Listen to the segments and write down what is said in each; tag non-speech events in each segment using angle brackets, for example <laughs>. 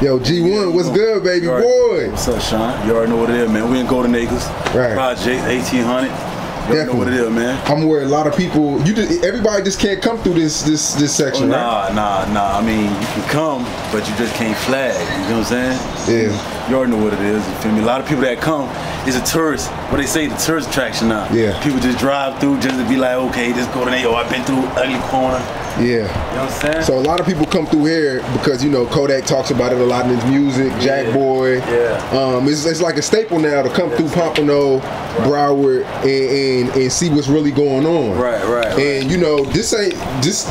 Yo, G1, what's good, baby boy? What's up, Shawn? You already know what it is, man. We in Golden Acres. Right. Project 1800. Know what it is, man. I'm aware a lot of people. You just, everybody just can't come through this this this section, Oh, right? nah, nah, nah. I mean, you can come, but you just can't flag. You know what I'm saying? Yeah. You already know what it is. You feel me? A lot of people that come is a tourist. What they say, the tourist attraction now. Yeah. People just drive through just to be like, okay, just go to there. Oh, I've been through ugly corner. Yeah. You know what I'm saying? So a lot of people come through here because you know Kodak talks about it a lot in his music. Jack Boy. Yeah. Um, it's, it's like a staple now to come through Pompano, Broward, and, and and see what's really going on. Right, right, right. And you know this ain't this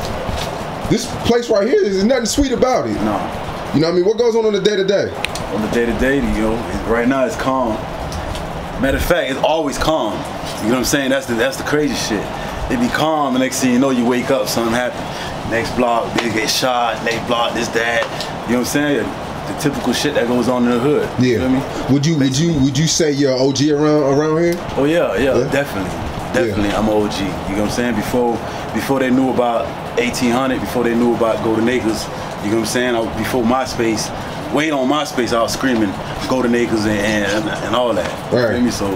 this place right here. There's nothing sweet about it. no. You know what I mean? What goes on on the day to day? on the day to day, you know, right now it's calm. Matter of fact, it's always calm. You know what I'm saying? That's the that's the crazy shit. It be calm, the next thing you know, you wake up, something happen. Next block, they get shot, next block, this, that. You know what I'm saying? The typical shit that goes on in the hood. Yeah. You know what I mean? Would you would you would you say you're OG around around here? Oh yeah, yeah, Yeah? definitely, definitely. I'm an OG. You know what I'm saying? Before, before they knew about 1800, before they knew about Golden Acres, you know what I'm saying? I, before MySpace, wait on MySpace, I was screaming Golden Acres and and, and all that. You Right. feel me? So,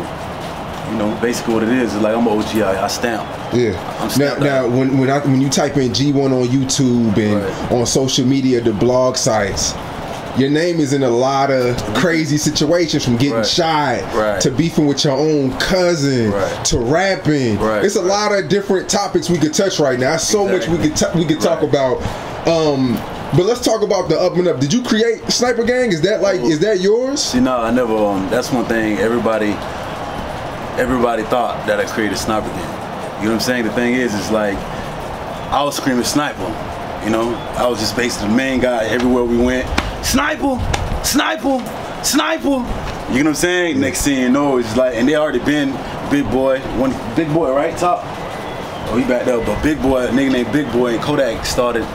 you know, basically what it is is like I'm an OG. I, I stamp. Yeah. I'm Now, now out. when when I, when you type in G1 on YouTube and Right. on social media, the blog sites, your name is in a lot of crazy situations from getting Right. shot Right. to beefing with your own cousin to rapping. Right. It's a lot of different topics we could touch right now. There's so much we could t- we could talk about. Um, but let's talk about the up and up. Did you create Sniper Gang? Is that like is that yours? See, no, I never. Um, that's one thing. Everybody, everybody thought that I created Sniper Gang. You know what I'm saying? The thing is, is like I was screaming sniper. You know, I was just basically the main guy everywhere we went. Sniper, sniper, sniper. You know what I'm saying? Next thing you know, it's like, and they already been big boy, one big boy right top. Oh, he back there, but big boy, a nigga named Big Boy and Kodak started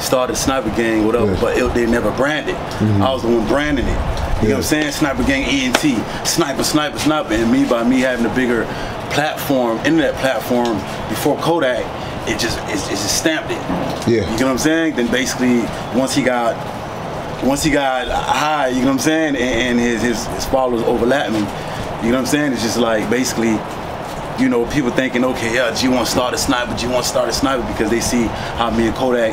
started Sniper Gang, whatever. Yeah. But it, they never branded. Mm-hmm. I was the one branding it. You know what I'm saying? Sniper Gang ENT, sniper, sniper, sniper, and me by me having a bigger platform, internet platform before Kodak, it just it, it just stamped it. Yeah. You know what I'm saying? Then basically once he got once he got high, you know what I'm saying, and, and his, his his followers overlapped me. You know what I'm saying? It's just like basically, you know, people thinking, okay, yeah, G1 started sniper, G1 started sniper because they see how me and Kodak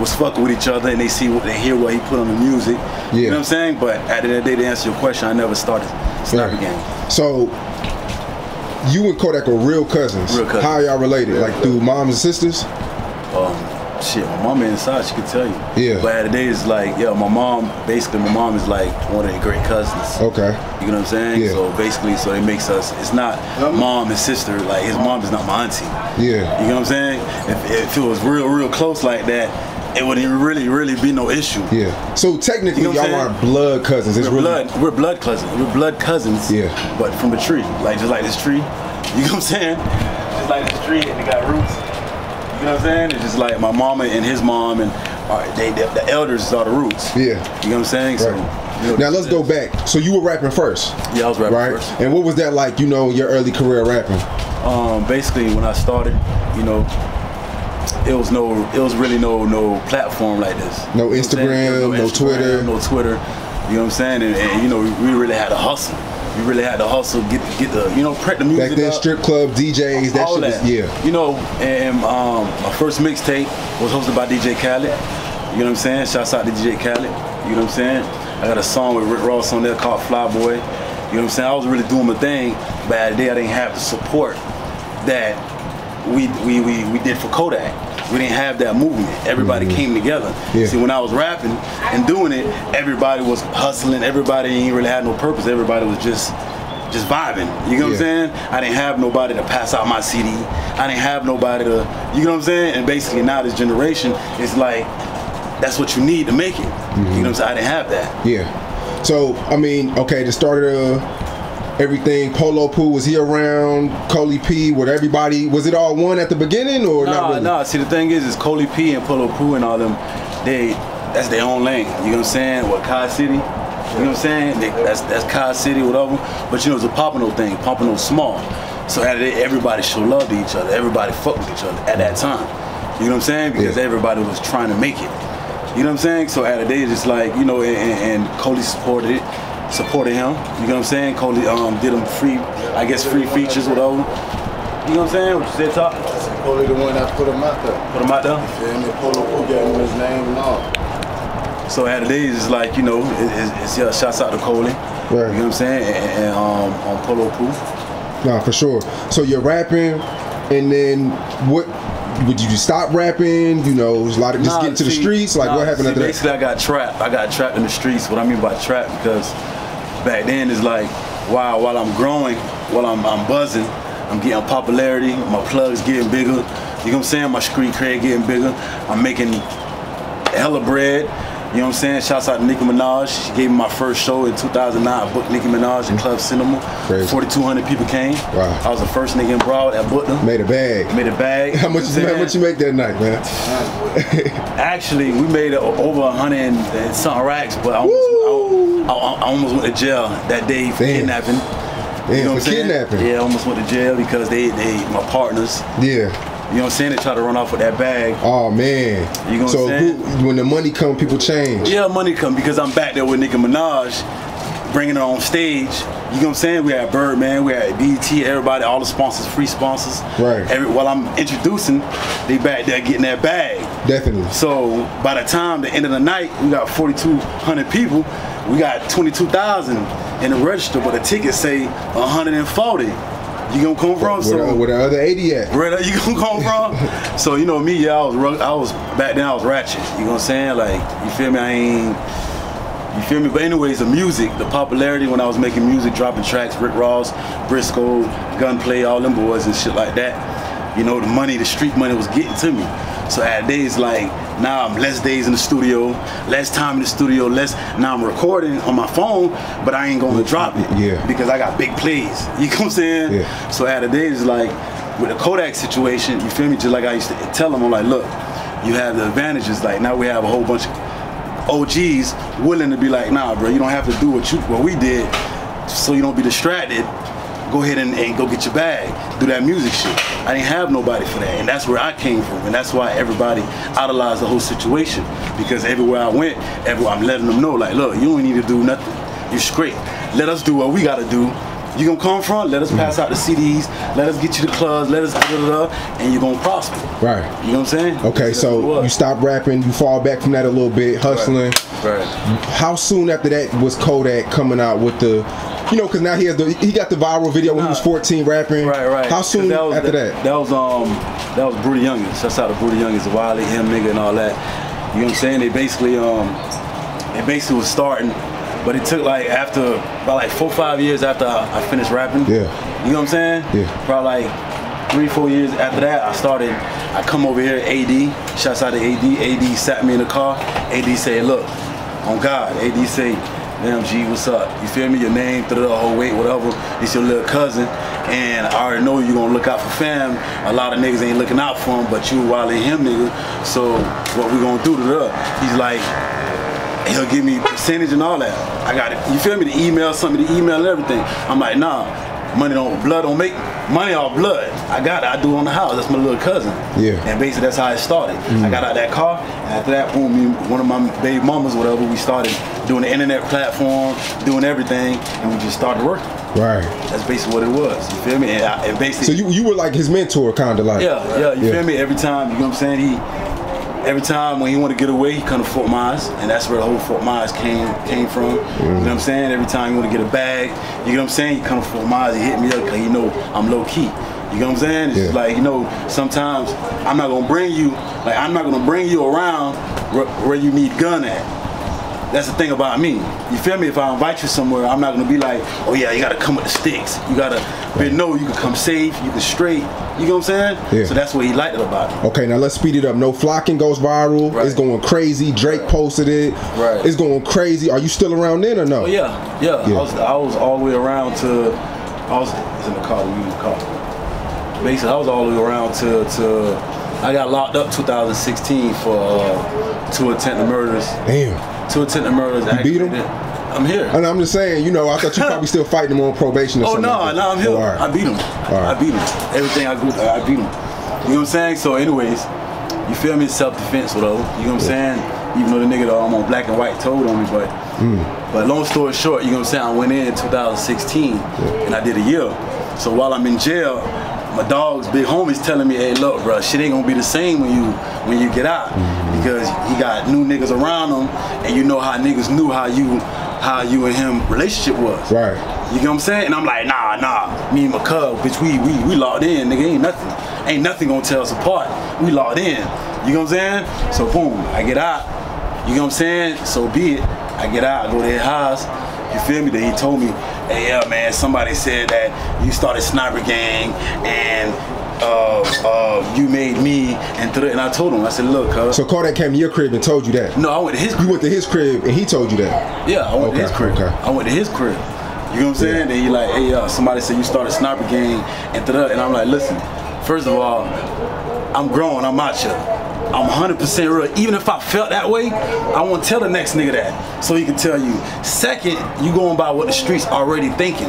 was fucking with each other and they see what they hear what he put on the music. You know what I'm saying? But at the end of the day, to answer your question, I never started sniper Right. gang. So you and Kodak are real cousins. Real cousins. How are y'all related? Yeah, like yeah. through moms and sisters? Um, shit, my mama inside, she could tell you. Yeah. But at the day, it's like, yeah, my mom, basically, my mom is like one of the great cousins. Okay. You know what I'm saying? Yeah. So basically, so it makes us. It's not mom and sister. Like his mom is not my auntie. Yeah. You know what I'm saying? If, if it was real, real close like that, it wouldn't really, really be no issue. Yeah. So technically, you know y'all are blood cousins. It's We're really blood. We're blood cousins. We're blood cousins. Yeah. But from a tree, like just like this tree. You know what I'm saying? Just like this tree, and it got roots. You know what I'm saying? It's just like my mama and his mom and all right, they, the, the elders are the roots. Yeah. You know what I'm saying? So. Right. you know, Now let's go back. So you were rapping first, Yeah, I was rapping right? first. And what was that like? You know, your early career rapping. um, basically when I started, you know, it was no, it was really no, no platform like this. No You know what I'm saying? There Instagram, no Twitter. no Twitter. You know what I'm saying? And, and, you know, we, really had to hustle. We really had to hustle, get get the, you know, prep the music Back then, up. strip club DJs, that all shit that. was yeah. You know, and um, my first mixtape was hosted by DJ Khaled. You know what I'm saying? Shouts out to DJ Khaled. You know what I'm saying? I got a song with Rick Ross on there called Fly Boy. You know what I'm saying? I was really doing my thing, but at the day I didn't have the support that we we, we, we did for Kodak. We didn't have that movement. Everybody came together. Mm-hmm. Yeah. See, when I was rapping and doing it, everybody was hustling. Everybody ain't really had no purpose. Everybody was just just vibing. You know what I'm saying? I didn't have nobody to pass out my CD. I didn't have nobody to, you know what I'm saying? And basically now this generation is like, that's what you need to make it. You know what I'm saying? I didn't have that. Yeah. So I mean, okay, the start of everything. Polo Poo was he around? Coley P with everybody. Was it all one at the beginning or not Nah, really? nah. See, the thing is, is Coley P and Polo Poo and all them, they, that's their own lane. You know what I'm saying? What Kai City? You know what I'm saying? They, that's that's Kai City, whatever. But you know, it's a Pompano thing. Pompano's small. So at day, everybody showed love to each other. Everybody fucked with each other at that time. You know what I'm saying? Because Yeah. everybody was trying to make it. You know what I'm saying? So at the day, it's just like you know, and, and and Cody supported it, supported him. You know what I'm saying? Cody um, did him free, I guess, free features, with whatever. You know what I'm saying? What you said, talk. Polo the one that put him out there. Put him out there. Feel me? Polo who gave him his name and all. So at the days, it's like you know, it, it's, it's yeah, shouts out to Coley. Right. You know what I'm saying? And, and um, on Polo Poo. Nah, for sure. So you're rapping, and then what? Would you just stop rapping? You know, a lot of just Nah, get to the streets. Like nah, what happened see, after that? Basically, I got trapped. I got trapped in the streets. What I mean by trapped because back then it's like wow, while I'm growing, while I'm I'm buzzing, I'm getting popularity. My plugs getting bigger. You know what I'm saying? My street cred getting bigger. I'm making hella bread. You know what I'm saying? Shouts out to Nicki Minaj. She gave me my first show in 2009. I booked Nicki Minaj at Club Cinema. Crazy. 4,200 people came. Wow. I was the first nigga in Broad that booked them. Made a bag. Made a bag. <laughs> How much? You know what How much you make that night, man? Actually, we made over hundred and something racks, but I almost, I, I, I almost went to jail that day for Damn. kidnapping. Damn, what I'm saying? kidnapping. Yeah, I almost went to jail because they, they my partners. Yeah. You know what I'm saying? They tried to run off with that bag. Oh man. You know what so I'm saying? who, when the money come, people change. Yeah, money come because I'm back there with Nicki Minaj, bringing her on stage. You know what I'm saying? We had Birdman, we had BT, everybody, all the sponsors, free sponsors. Right. Every, while I'm introducing, they back there getting that bag. Definitely. So by the time the end of the night, we got 4,200 people. We got 22,000 in the register, but the tickets say 140. You gonna come from? Where, So the, where the other 80 at? where <laughs> you gonna come from? so you know me, yeah, I was I was back then I was ratchet. You know what I'm saying? Like you feel me? I ain't. You feel me? But anyways, the music, the popularity when I was making music, dropping tracks, Rick Ross, Briscoe, Gunplay, all them boys and shit like that. You know, the money, the street money was getting to me. So at days like now I'm less days in the studio, less time in the studio, less now I'm recording on my phone, but I ain't gonna drop it. Yeah. Because I got big plays. <laughs> You know what I'm saying? Yeah. So at the days like with the Kodak situation, you feel me? Just like I used to tell them, I'm like, look, you have the advantages. Like now we have a whole bunch of OGs willing to be like, nah, bro, you don't have to do what you what we did, so you don't be distracted. Go ahead and, and go get your bag, do that music shit. I didn't have nobody for that, and that's where I came from, and that's why everybody idolized the whole situation because everywhere I went, every, I'm letting them know, like, look, you don't need to do nothing. You straight. Let us do what we gotta do. You gonna come from? Let us pass out the CDs. Let us get you the clubs. Let us da da and you're gonna prosper. Right. You know what I'm saying? Okay, That's so you stop rapping, you fall back from that a little bit, hustling. Right. How soon after that was Kodak coming out with the, you know, because now he has the he got the viral video when he was 14 rapping. Right, right. How soon 'Cause was, after that? That was um that was Broody Youngins. Shouts out to Broody Youngins, Wiley, him nigga and all that. You know what I'm saying? They basically um it basically was starting, but it took like after about like four five years after I, I finished rapping. Yeah. You know what I'm saying? Yeah. Probably like three, four years after that, I started. I come over here, AD. Shouts out to AD. AD sat me in the car. AD said, "Look, on God." AD say, "Damn G, what's up? You feel me? Your name, through the whole weight, whatever. It's your little cousin, and I already know you're gonna look out for fam. A lot of niggas ain't looking out for him, but you Wiley and him, nigga. So what we gonna do to the? He's like." He'll give me percentage and all that. I got it. You feel me? The email, something, the email and everything. I'm like, nah, money don't, blood don't make money off blood. I got it. I do it on the house. That's my little cousin. Yeah. And basically that's how it started. I mm. got out that car. And after that, boom, me, one of my baby mamas, whatever, we started doing the internet platform, doing everything, and we just started working. Right. That's basically what it was. You feel me? And, I, and basically, So you you were like his mentor, kind of like. yeah, yeah, you Yeah. feel me? Every time, you know what I'm saying? He, every time when he want to get away, he come to Fort Myers, and that's where the whole Fort Myers came came from. You know what I'm saying? Every time he want to get a bag, you know what I'm saying? He come to Fort Myers, he hit me up because he know I'm low key. You know what I'm saying? It's Yeah. like you know, sometimes I'm not gonna bring you, like I'm not gonna bring you around where, where you need gun at. That's the thing about me. You feel me? If I invite you somewhere, I'm not gonna be like, oh yeah, you gotta come with the sticks. You gotta, but no, you can come safe, you can straight. You know what I'm saying? Yeah. So that's what he liked it about it. Okay, now let's speed it up. No Flockin goes viral. Right. It's going crazy. Drake posted it. Right. It's going crazy. Are you still around then or no? Oh yeah, yeah. Yeah. I was I was all the way around to I was it's in the car, we in the car. Basically, I was all the way around to to I got locked up 2016 for uh, two attempted murders. Damn. Two attempted murders. You beat aggravated- I'm here. And I'm just saying, you know, I thought you <laughs> probably still fighting him on probation or Oh something. Oh no, like no, I'm here. Oh, right. I beat him. right. I beat him. Everything I do, I beat him. You know what I'm saying? So, anyways, you feel me? Self defense, whatever. You know what I'm saying? Even though the nigga that I'm on black and white told on me, but Mm. but long story short, you know what I'm saying? I went in 2016 and I did a year. So while I'm in jail, my dog's big homies telling me, hey, look, bro, shit ain't gonna be the same when you when you get out Mm-hmm. Because he got new niggas around him, and you know how niggas knew how you how you and him relationship was. Right. You get what I'm saying? And I'm like, nah, nah. Me and my cub, bitch, we we we locked in, nigga. Ain't nothing. Ain't nothing gonna tell us apart. We locked in. You know what I'm saying? So boom, I get out. You know what I'm saying? So be it. I get out, I go to his house. You feel me? Then he told me, hey yeah, man, somebody said that you started Sniper Gang and uh, uh, you made me and th- and I told him, I said, look, cuz. So Kodak came to your crib and told you that. no, I went to his You went to his crib and he told you that. yeah, I went Okay, to his crib. okay. I went to his crib. You know what I'm saying? Then he like, hey, uh, somebody said you started Sniper Gang, and and I'm like, listen, first of all, I'm grown, I'm out here. I'm 100% real. Even if I felt that way, I won't tell the next nigga that, so he can tell you. Second, you going by what the streets already thinking.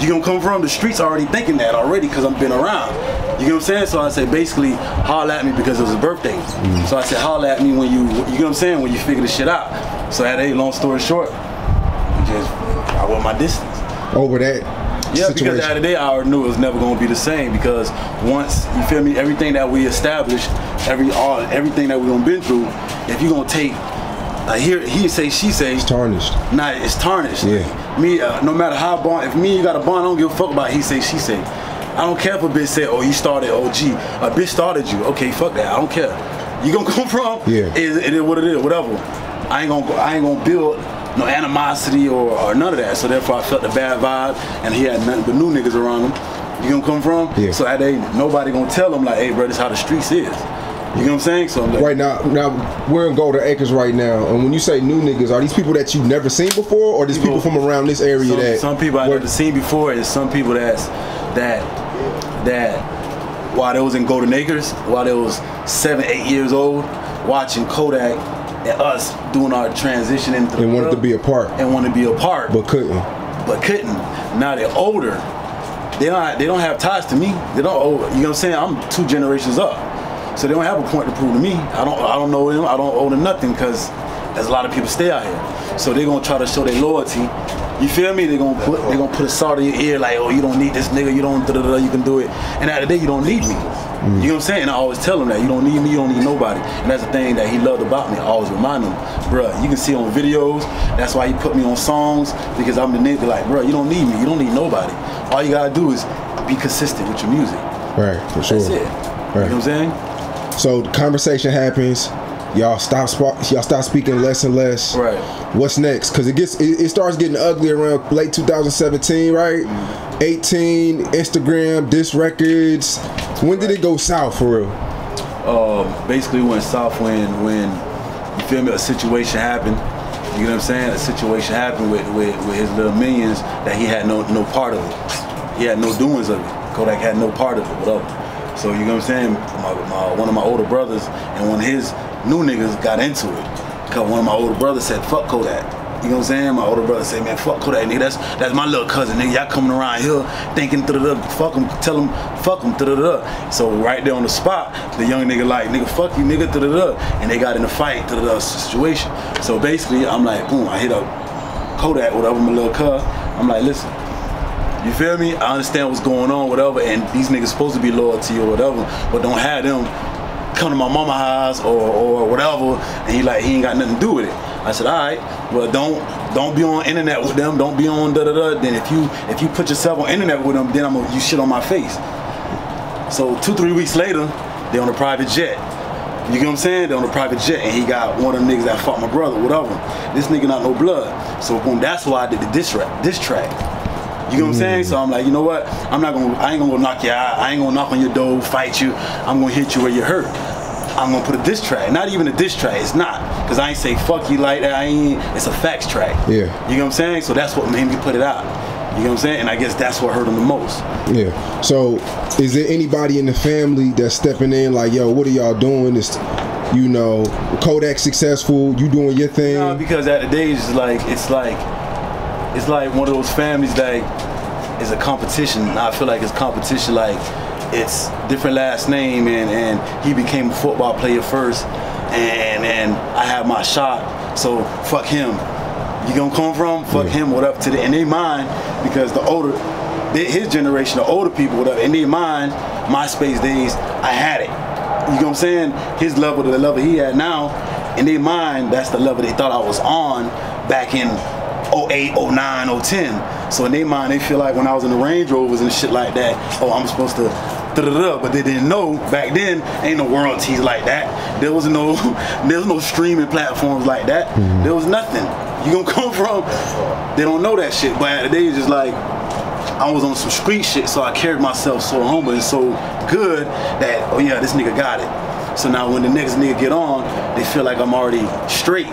You gonna come from the streets already thinking that already because I've been around. You know what I'm saying? So I say basically holler at me because it was a birthday. Mm. So I said holler at me when you you know what I'm saying when you figure the shit out. So I at a long story short, I just I went my distance. Over that Yeah, because situation. at the end of the day, I already knew it was never gonna be the same because once you feel me, everything that we established, every all everything that we done been through, if you gonna take like here he say she say it's tarnished. Nah, it's tarnished. Yeah. Me, uh, no matter how bond, if me you got a bond, I don't give a fuck about he say, she say. I don't care if a bitch say, oh, you started OG. A bitch started you. Okay, fuck that. I don't care. You gonna <laughs> come from? Yeah. It, it is what it is. Whatever. I ain't gonna. go- I ain't gonna build no animosity or, or none of that. So therefore, I felt the bad vibe, and he had nothing but new niggas around him. You gonna come from? Yeah. So at they nobody gonna tell him like, hey, bro, this how the streets is. You know what I'm saying? So like, Right now, now we're in Golden Acres right now, and when you say new niggas, are these people that you've never seen before, or these people, People- from around this area some, that some people I've never seen before is some people that's that that while they was in Golden Acres, while they was seven, eight years old, watching Kodak and us doing our transition into the and wanted to be a part, and wanted to be a part, but couldn't? but couldn't. Now they're older. They don't they don't have ties to me. They don't you know what I'm saying? I'm two generations up. So they don't have a point to prove to me. I don't I don't know them. I don't owe them nothing because there's a lot of people stay out here. So they're gonna try to show their loyalty. You feel me? They're gonna put they're gonna put a salt in your ear like, oh, you don't need this nigga, you don't da da da, you can do it. And at the day, you don't need me. You know what I'm saying? And I always tell him that you don't need me, you don't need nobody. And that's the thing that he loved about me. I always remind him, bruh, you can see on videos. That's why he put me on songs because I'm the nigga. Like, bruh, you don't need me, you don't need nobody. All you gotta do is be consistent with your music. Right, for sure. That's it. You know what I'm saying? So the conversation happens. Y'all stop y'all stop speaking less and less. Right. What's next? Because it gets it, it starts getting ugly around late 2017, right? 18 Instagram, disc records. When did it go south for real? um, basically went south when when you feel me a situation happened. You know what I'm saying? A situation happened with, with, with his little minions that he had no no part of it. He had no doings of it. Kodak had no part of it, whatever. So you know what I'm saying? My, my, one of my older brothers and one of his new niggas got into it. Cause one of my older brothers said, fuck Kodak. You know what I'm saying? My older brother said, man, fuck Kodak, nigga. That's that's my little cousin, nigga. Y'all coming around here thinking, da-da-da, fuck him, tell him, fuck him, da-da-da. So right there on the spot, the young nigga like, nigga, fuck you, nigga, da-da-da. And they got in a fight, da-da-da situation. So basically, I'm like, boom, I hit up Kodak, whatever, my little cuz. I'm like, listen, you feel me? I understand what's going on, whatever, and these niggas supposed to be loyal to you or whatever, but don't have them come to my mama house or, or whatever, and he like he ain't got nothing to do with it. I said, all right, well don't don't be on internet with them, don't be on da da da. Then if you if you put yourself on internet with them, then I'm gonna you shit on my face. So two three weeks later, they on a private jet. You get what I'm saying? They on a private jet, and he got one of them niggas that fought my brother, whatever. This nigga not no blood. So boom, that's why I did the diss track. Diss track. You know what I'm saying? So I'm like, you know what? I'm not gonna, I ain't gonna knock you out. I ain't gonna knock on your door, fight you. I'm gonna hit you where you're hurt. I'm gonna put a diss track. Not even a diss track. It's not. Cause I ain't say fuck you like that. I ain't. It's a facts track. Yeah. You know what I'm saying? So that's what made me put it out. You know what I'm saying? And I guess that's what hurt him the most. Yeah. So, is there anybody in the family that's stepping in like, yo, what are y'all doing? It's You know, Kodak successful. You doing your thing. No, because at the day it's like it's like it's like one of those families that is a competition. I feel like it's competition like it's different last name and, and he became a football player first and and I have my shot. So fuck him. You gonna come from? Fuck Yeah. him. What up to the in their mind because the older his generation, the older people, what up in their mind, MySpace days, I had it. You know what I'm saying? His level to the level he had now, in their mind, that's the level they thought I was on back in 08, 09, 010. So in their mind, they feel like when I was in the Range Rovers and shit like that, oh, I'm supposed to but they didn't know back then ain't no royalties like that. There was no <laughs> there was no streaming platforms like that. Mm-hmm. There was nothing. You gonna <laughs> come from? They don't know that shit. But at the day, it's just like I was on some street shit, so I carried myself so humble and so good that oh yeah, this nigga got it. So now when the next nigga get on, they feel like I'm already straight.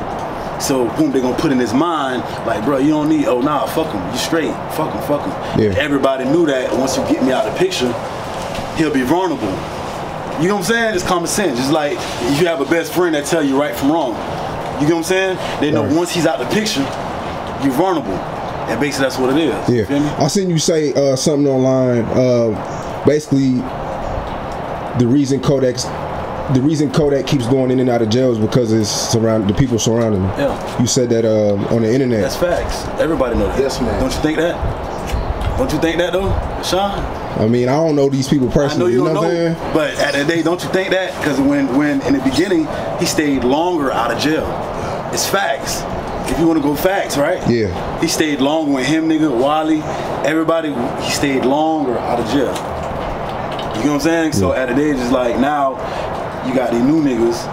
So boom, they gonna put in his mind like, bro, you don't need. Oh nah, fuck him. You straight. Fuck him. Fuck him. Yeah. Everybody knew that. Once you get me out of the picture, he'll be vulnerable. You know what I'm saying? It's common sense. It's like if you have a best friend that tell you right from wrong. You know what I'm saying? They know Right. once he's out the picture, you're vulnerable. And basically that's what it is. You feel me? Yeah, I seen you say uh, something online. Uh, basically, the reason Kodak's, the reason Kodak keeps going in and out of jail is because it's surround the people surrounding him. Yeah. You said that um, on the internet. That's facts. Everybody know that. Yes, man. Don't you think that? Don't you think that though, Shawn? I mean, I don't know these people I know personally. you you don't know, know, what I'm saying? but at the end of the day, don't you think that? Because when, when in the beginning, he stayed longer out of jail. It's facts. If you want to go facts, right? Yeah. He stayed longer with him, nigga, Wally, everybody. He stayed longer out of jail. You know what I'm saying? So at the day, it's just like now, you got these new niggas.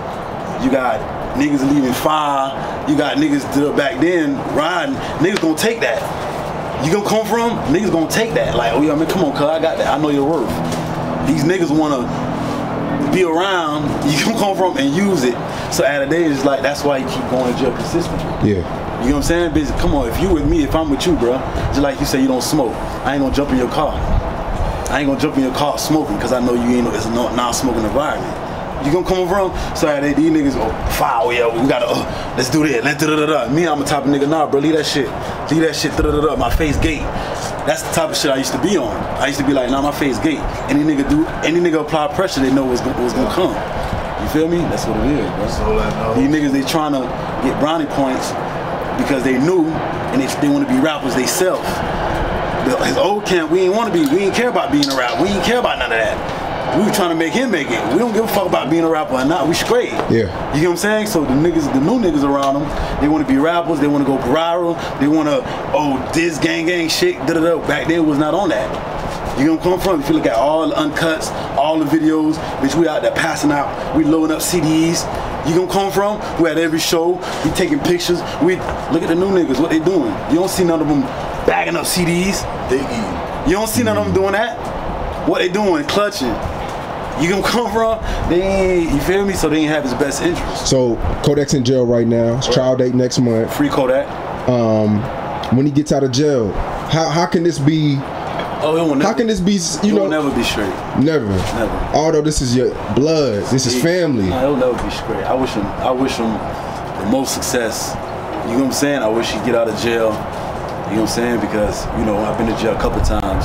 You got niggas leaving fire. You got niggas back then riding. Niggas gonna take that. You gonna come from? Niggas gonna take that. Like, oh yeah, I man, come on, cuz I got that. I know your worth. These niggas wanna be around. <laughs> You gonna come from and use it. So at a day, it's like that's why you keep going to jail consistently. Yeah. You know what I'm saying? Bitch, come on, if you with me, if I'm with you, bro, just like you say you don't smoke, I ain't gonna jump in your car. I ain't gonna jump in your car smoking because I know you ain't it's a no- non-smoking environment. You gonna come over? So at these niggas, oh, foul, yeah, we gotta, uh, let's do this, let's da da da. Me, I'm a type of nigga, nah, bro, leave that shit, leave that shit, da da da. My face gate. That's the type of shit I used to be on. I used to be like, nah, my face gate. Any nigga do, any nigga apply pressure, they know what's gonna, what's gonna come. You feel me? That's what it is, bro. So know. These niggas, they trying to get brownie points because they knew and they, they want to be rappers they self. The- His old camp, we ain't want to be, we ain't care about being a rapper. We ain't care about none of that. We were trying to make him make it. We don't give a fuck about being a rapper or not. We straight. Yeah. You know what I'm saying? So the niggas, the new niggas around them, they want to be rappers. They want to go viral. They want to, oh, this gang gang shit. Da da da. Back then was not on that. You gonna come from? If you look at all the uncuts, all the videos, bitch, we out there passing out. We loading up CDs. You gonna come from? We at every show. We taking pictures. We look at the new niggas. What they doing? You don't see none of them bagging up CDs. They eat. You don't see none of them mm-hmm. doing that. What they doing? Clutching. You gonna come from? They ain't, you feel me? So they ain't have his best interest. So Kodak's in jail right now. His trial date next month. Free Kodak. Um, when he gets out of jail, how how can this be? Oh, it will never, How can this be? it You will know, never be straight. never. Never. Although this is your blood, this is family. Nah, it'll never be straight. I wish him. I wish him the most success. You know what I'm saying? I wish he'd get out of jail. You know what I'm saying? Because you know I've been to jail a couple times,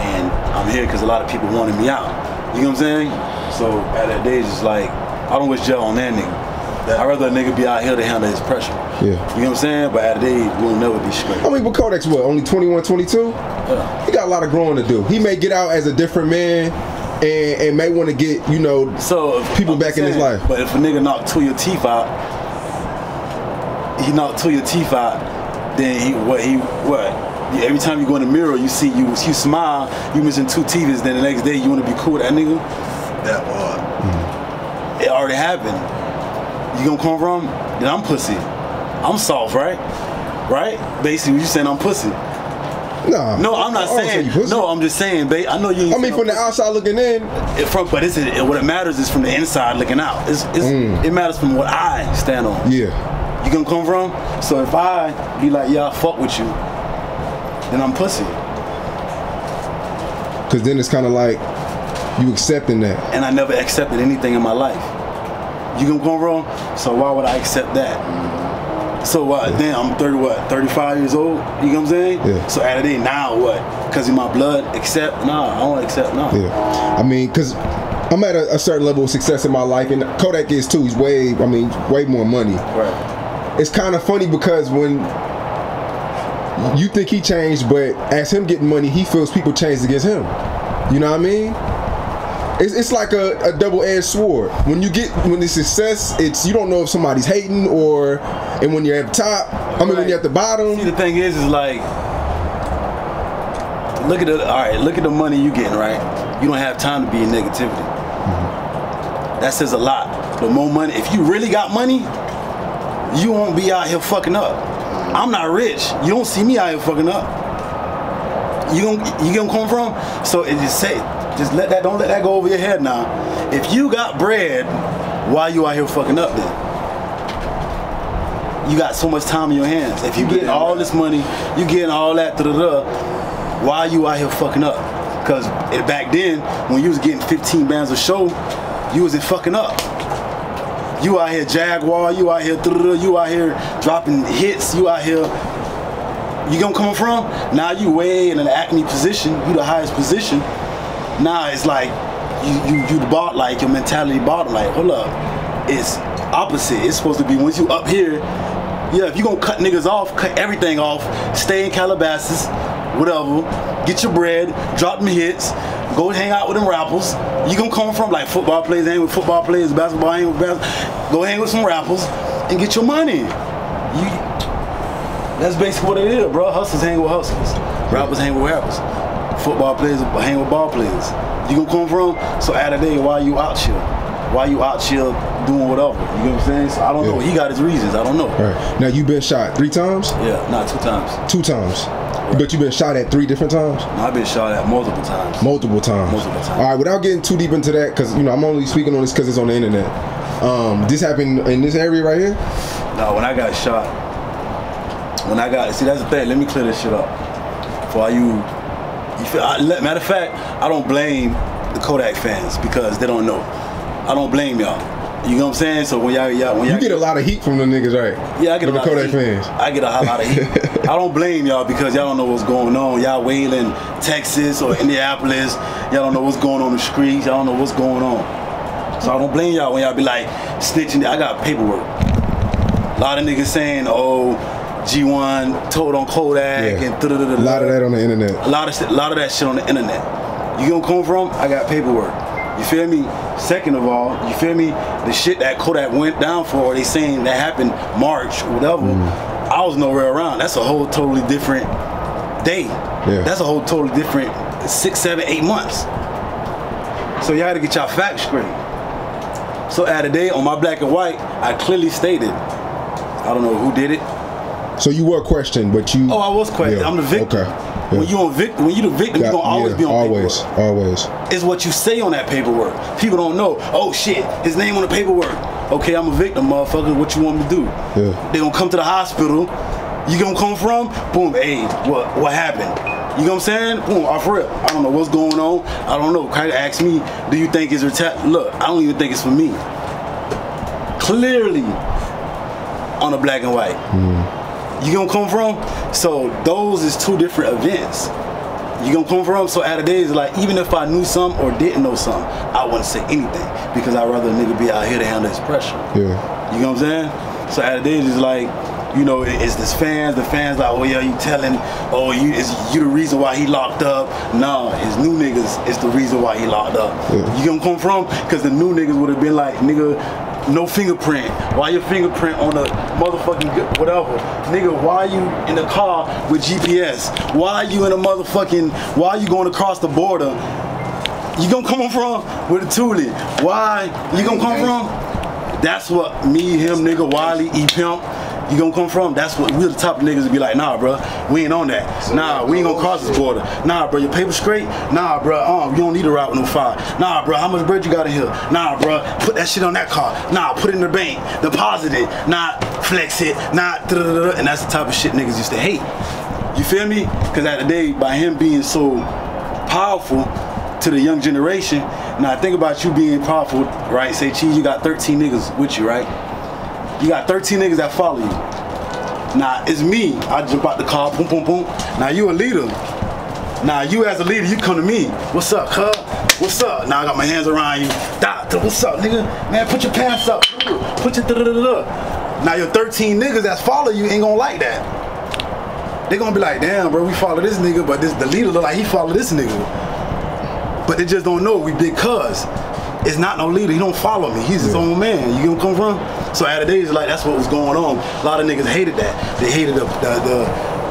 and I'm here because a lot of people wanted me out. You know what I'm saying? So at that day, it's just like I don't wish jail on that nigga. I'd rather a nigga be out here to handle his pressure. Yeah. You know what I'm saying? But at the day, we'll never be straight. I mean, but Kodak's what? Only 21, 22? Yeah. He got a lot of growing to do. He may get out as a different man and, and may want to get, you know, So People I'm back in his life. But if a nigga knock two of your teeth out, he knocked two of your teeth out, then he what he what? Yeah, Every time you go in the mirror, you see you you smile, you missing two is Then the next day you want to be cool with that nigga. That hard. It already happened. You gonna come from? Then I'm pussy. I'm soft, right? Right? Basically, you saying I'm pussy. nah. No, I'm not don't say saying. no, I'm just saying. babe. I know you. I mean, from the outside looking in, it from but it's it, what it matters is from the inside looking out. It's, it's it matters from what I stand on. Mm. yeah. You gonna come from? So if I be like, yeah, I fuck with you, then I'm pussy. Because then it's kind of like you accepting that. And I never accepted anything in my life. You gonna come wrong, So why would I accept that? So what? Then I'm 30, what? 35 years old. You know what I'm saying? Yeah. So at the day, now what? Cause in my blood, accept? Nah, I don't accept. Nah. Yeah, I mean, cause I'm at a, a certain level of success in my life, and Kodak is too. He's way, I mean, way more money. Right. It's kind of funny because when you think he changed, but as him getting money, he feels people changed against him. You know what I mean? It's, it's like a, a double-edged sword. When you get when it's success, it's you don't know if somebody's hating or, and when you're at the top, I mean when you're at the bottom. See, the thing is, is like, look at the all right. Look at the money you getting. Right. You don't have time to be in negativity. Mm-hmm. That says a lot. The more money, if you really got money, you won't be out here fucking up. I'm not rich. You don't see me out here fucking up. You gonna you gonna come from? So it just say, just let that don't let that go over your head now. If you got bread, why you out here fucking up then? you got so much time in your hands. If you getting all this money, you getting all that, da da da. Why are you out here fucking up? Because back then, when you was getting 15 bands a show, you wasn't fucking up. You out here Jaguar, you out here, you out here dropping hits, you out here. You gonna come from? Now you way in an acme position, you the highest position. Now it's like you you you bought like your mentality bottom like hold up. It's opposite. It's supposed to be once you up here, yeah, if you gonna cut niggas off, cut everything off, stay in Calabasas, whatever, get your bread, drop them hits, go hang out with them rappers. You gonna come from like football players, hang with football players, basketball, hang with basketball, go hang with some rappers and get your money. You that's basically what it is, bro. Hustlers hang with hustlers. Rappers hang with rappers. Football players hang with ball players. You gonna come from? So at the day, why you out here? Why you out here doing whatever? You know what I'm saying? So I don't know. He got his reasons. I don't know. All right. Now you've been shot three times, Yeah, not two times. two times, but you've been shot at three different times. No, I've been shot at multiple times. Multiple times. Multiple times. All right, without getting too deep into that, because you know I'm only speaking on this because it's on the internet. Um, this happened in this area right here. No, when I got shot, when I got see that's the thing. Let me clear this shit up. For you, you feel. I, matter of fact, I don't blame the Kodak fans because they don't know. I don't blame y'all. You know what I'm saying? So when y'all, y'all when y'all You get a lot of heat from the niggas, right? Yeah, I get a From the lot Kodak of heat. fans. I get a lot of heat. <laughs> I don't blame y'all because y'all don't know what's going on. Y'all wailing Texas or Indianapolis. Y'all don't know what's going on in the streets. Y'all don't know what's going on. So I don't blame y'all when y'all be like snitching. I got paperwork. A lot of niggas saying, "Oh, G1 told on Kodak Yeah. and. A lot of that on the internet. A lot of a lot of that shit on the internet. You gonna come from? I got paperwork. You feel me? Second of all, you feel me? The shit that Kodak went down for, they saying that happened March or whatever. Mm. I was nowhere around. That's a whole totally different day. Yeah. That's a whole totally different six, seven, eight months. So y'all gotta get y'all facts straight. So at a day on my black and white, I clearly stated, I don't know who did it, So you were questioned, but you. Oh, I was questioned. Yeah, I'm the victim. Okay. Yeah. When you on victim, when you the victim, Got- you gonna always yeah, be on always, paperwork. always. always. It's what you say on that paperwork. People don't know. Oh shit, his name on the paperwork. Okay, I'm a victim, motherfucker. What you want me to do? Yeah. They gonna come to the hospital. You gonna come from? Boom. Hey, what what happened? You know what I'm saying? Boom. Off rip. I don't know what's going on. I don't know. Kind of ask me, do you think it's reta- Look, I don't even think it's for me. Clearly, on a black and white. Mm. You gonna come from? So those is two different events. You gonna come from? So out of days, like even if I knew some or didn't know some, I wouldn't say anything because I'd rather a nigga be out here to handle his pressure. Yeah. You know what I'm saying? So out of days, it's like, you know, it's this fans. The fans like, oh yeah, you telling, oh you is you the reason why he locked up? Nah, his new niggas is the reason why he locked up. Yeah. You gonna come from? Because the new niggas would have been like, nigga, no fingerprint. Why your fingerprint on a motherfucking whatever? Nigga, why you in the car with GPS? Why you in a motherfucking? Why you going across the border? You gonna come from with a toolie? Why you gonna come from? That's what me, him, nigga, Wiley, E Pimp. You gonna come from? That's what we're the type of niggas to be like, nah, bro, we ain't on that. Nah, we ain't gonna cross this border. Nah, bro, your paper straight. Nah, bro, uh, you don't need a route with no fire. Nah, bro, how much bread you got in here? Nah, bro, put that shit on that car. Nah, put it in the bank, deposit it. Nah, flex it. Nah, and that's the type of shit niggas used to hate. You feel me? Because at the day, by him being so powerful to the young generation, Now think about you being powerful, right? Say, Cheese, you got 13 niggas with you, right? You got 13 niggas that follow you. Now it's me. I jump out the car, boom, boom, boom. Now you a leader. Now you as a leader, you come to me. What's up, cuz? What's up? Now I got my hands around you. Doctor, what's up, nigga? Man, put your pants up. Put your da da da. Now your 13 niggas that follow you ain't gonna like that. They gonna be like, damn, bro, we follow this nigga, but this the leader look like he follow this nigga. But they just don't know we big cuz. It's not no leader. He don't follow me. He's his own man. You gonna come from? So at the days like that's what was going on. A lot of niggas hated that. They hated the the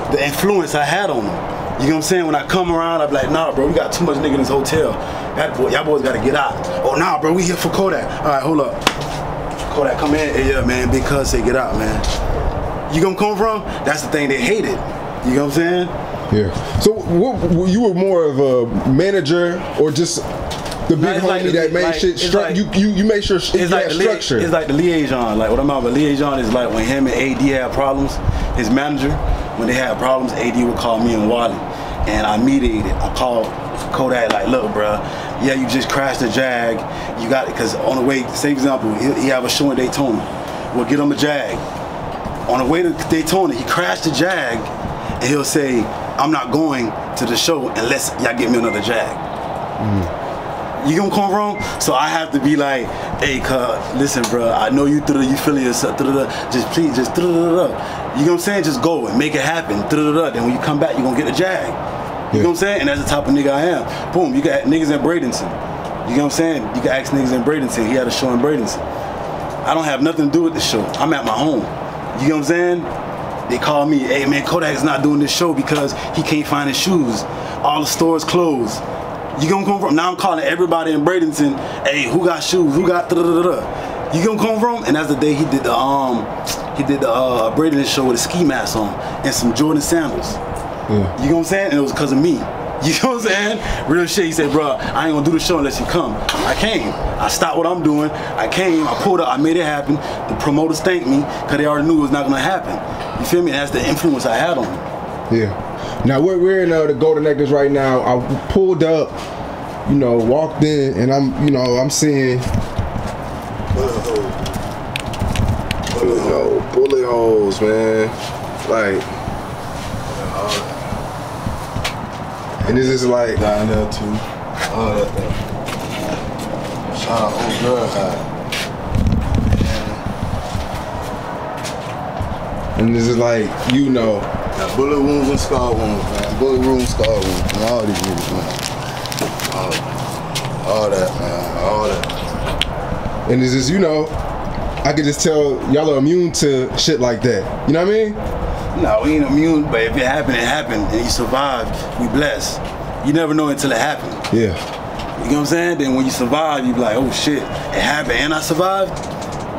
the, the influence I had on them. You know what I'm saying? When I come around, I'm like, nah, bro, we got too much nigga in this hotel. That boy, y'all boys gotta get out. Oh, nah, bro, we here for Kodak. All right, hold up. Kodak, come in. Hey, yeah, man, cuz say get out, man. You gonna come from? That's the thing they hated. You know what I'm saying? Yeah. So what, you were more of a manager or just the big homie like the- that made like- shit stru- like- you, you you make sure it It's like had the lia- structure. it's like the liaison. Like what I'm about, liaison is like when him and AD had problems. His manager, when they had problems, AD would call me and Wally, and I mediated. I called Kodak like, look, bruh, yeah, you just crashed the Jag. You got it because on the way, say example, he, he have a show in Daytona. We'll get him a Jag. On the way to Daytona, he crashed the Jag, and he'll say, I'm not going to the show unless y'all get me another Jag. Mm. You gonna come wrong? So I have to be like, hey, cuz, listen, bro. I know you through you feeling yourself. Just please, just. You know what I'm saying? Just go and make it happen. Then when you come back, you gonna get a jag. You know what I'm saying? And that's the type of nigga I am. Boom, you got niggas in Bradenton. You know what I'm saying? You can ask niggas in Bradenton. He had a show in Bradenton. I don't have nothing to do with the show. I'm at my home. You know what I'm saying? They call me, hey man, Kodak's not doing this show because he can't find his shoes. All the stores closed. You gonna come from? Now I'm calling everybody in Bradenton. Hey, who got shoes? Who got da da da da? You gonna come from? And that's the day he did the um, he did the uh, Bradenton show with a ski mask on and some Jordan sandals. Yeah. You know what I'm saying? And it was because of me. <laughs> You know what I'm saying? Real shit. He said, bro, I ain't gonna do the show unless you come. I came. I stopped what I'm doing. I came. I pulled up. I made it happen. The promoters thanked me because they already knew it was not gonna happen. You feel me? And that's the influence I had on them. Yeah. Now we're, we're in uh, the Golden Acres right now. I pulled up, you know, walked in, and I'm, you know, I'm seeing, Bullet hole. you know, bullet holes, man. Like, and this is like, Down there too. All that thing. Shout out old girl high. and this is like, you know, bullet wounds and scar wounds, man. Bullet wounds, scar wounds. And all these niggas, man. All, all that, man. All that. and this is, you know, I could just tell y'all are immune to shit like that. You know what I mean? No, we ain't immune, but if it happened, it happened, and you survived, we blessed. You never know until it happened. Yeah. You know what I'm saying? Then when you survive, you be like, oh shit, it happened and I survived.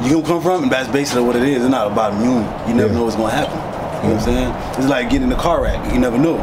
You gonna come from, and that's basically what it is. It's not about immune. You never Yeah. know what's gonna happen. You know what I'm saying? It's like getting in a car wreck. You never know.